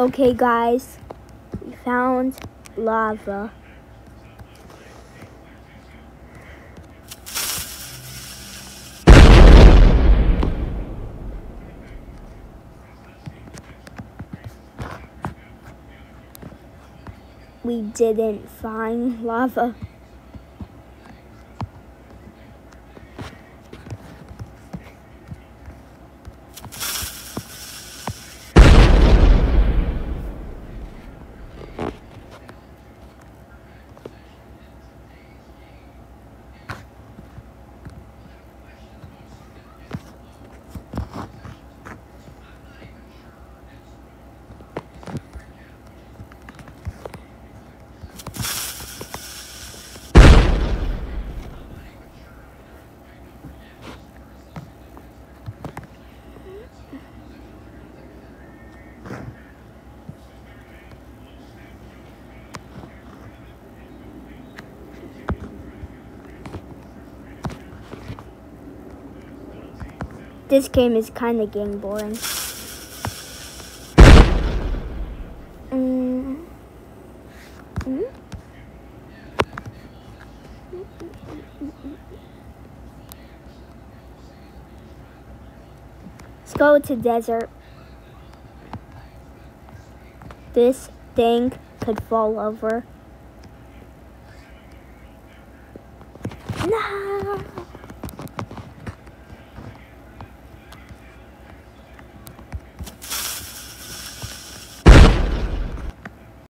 Okay, guys, we found lava. We didn't find lava. This game is kind of getting boring. Mm. Mm. Let's go to desert. This thing could fall over. No.